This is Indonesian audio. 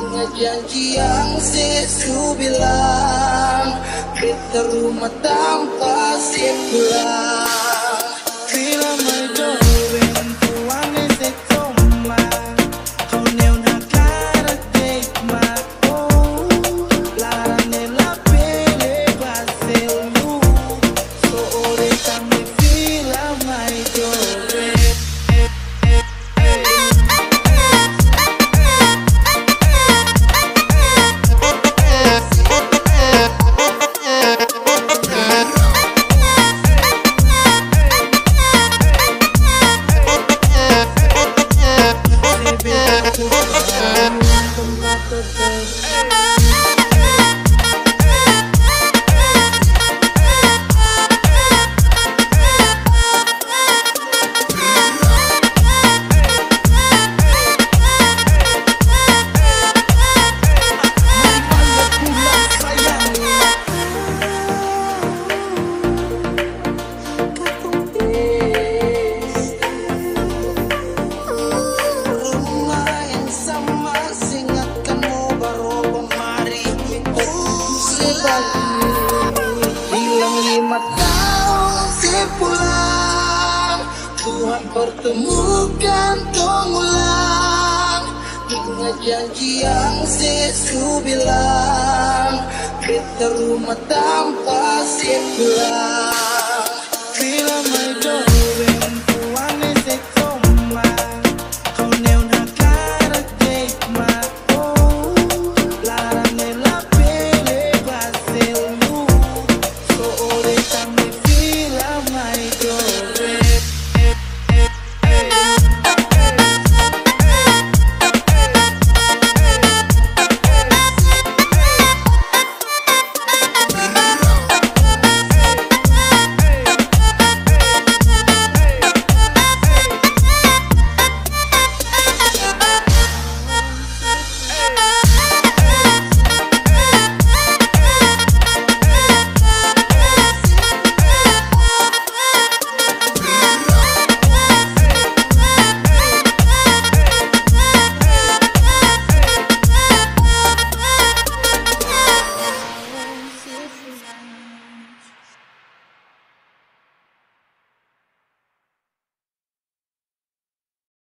Dengan janji yang sesu bilang Kita rumah tanpa sepulang Bila Hilang lima tahun sepulang Tuhan pertemukan ulang Dengan janji yang sesu bilang Kita rumah tanpa sepulang Bila my